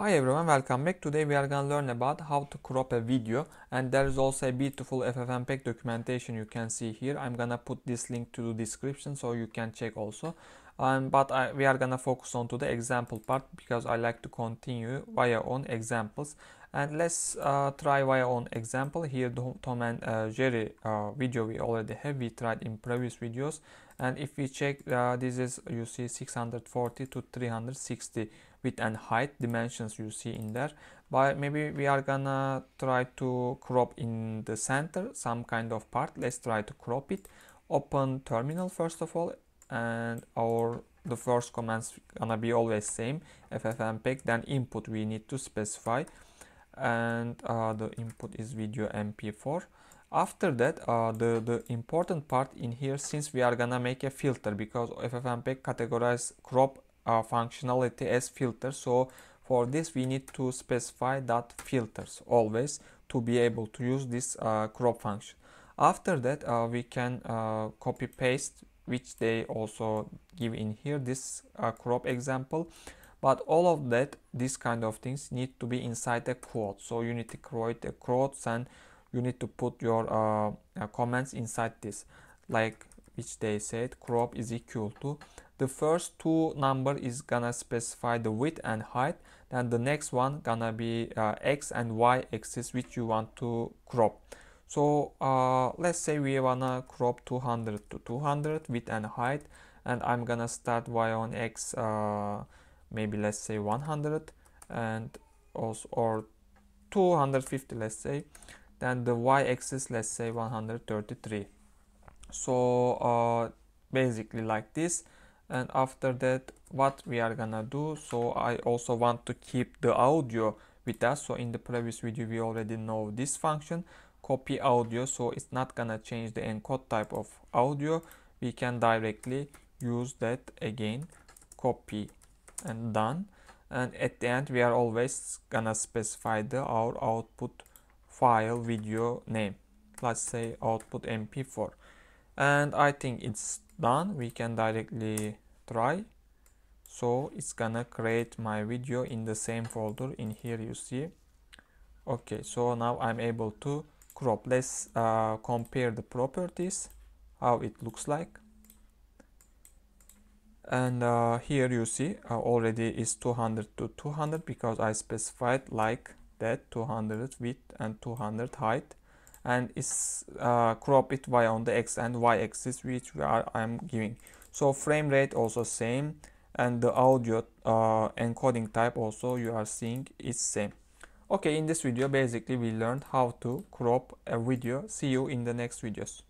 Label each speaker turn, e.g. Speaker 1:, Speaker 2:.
Speaker 1: Hi everyone, welcome back. Today we are gonna learn about how to crop a video and there is also a beautiful FFmpeg documentation you can see here. I'm gonna put this link to the description so you can check also. Um, but I, we are gonna focus on to the example part because I like to continue via on examples. And let's uh, try via on example. Here Tom and uh, Jerry uh, video we already have. We tried in previous videos. And if we check, uh, this is you see 640 to 360 width and height dimensions you see in there but maybe we are gonna try to crop in the center some kind of part let's try to crop it open terminal first of all and our the first commands gonna be always same ffmpeg then input we need to specify and uh, the input is video mp4 after that uh, the the important part in here since we are gonna make a filter because ffmpeg categorize crop uh, functionality as filter so for this we need to specify that filters always to be able to use this uh, crop function. After that uh, we can uh, copy paste which they also give in here this crop example but all of that this kind of things need to be inside a quote so you need to create a quotes and you need to put your uh, comments inside this. Like which they said crop is equal to the first two number is gonna specify the width and height. Then the next one gonna be uh, x and y axis which you want to crop. So uh, let's say we wanna crop 200 to 200 width and height. And I'm gonna start y on x uh, maybe let's say 100 and also or 250 let's say then the y-axis let's say 133 so uh, basically like this. And after that what we are gonna do so I also want to keep the audio with us. So in the previous video we already know this function copy audio. So it's not gonna change the encode type of audio. We can directly use that again copy and done. And at the end we are always gonna specify the our output file video name. Let's say output mp4 and I think it's done. We can directly try. So it's gonna create my video in the same folder in here you see. Okay so now I'm able to crop. Let's uh, compare the properties how it looks like and uh, here you see uh, already is 200 to 200 because I specified like that 200 width and 200 height. And is uh, crop it via on the x and y axis which we are I'm giving. So frame rate also same and the audio uh, encoding type also you are seeing is same. Okay in this video basically we learned how to crop a video. See you in the next videos